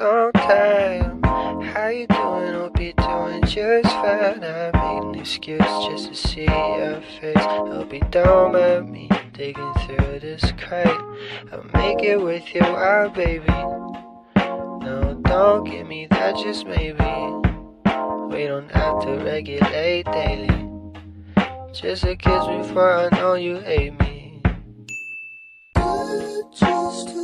okay. How you doing? Hope you're doing just fine. I made an excuse just to see your face. Hope you don't mind me digging through this crate. I'll make it with you, ah, baby. No, don't give me that, just maybe. We don't have to regulate daily. Just a kiss before I know you hate me. Just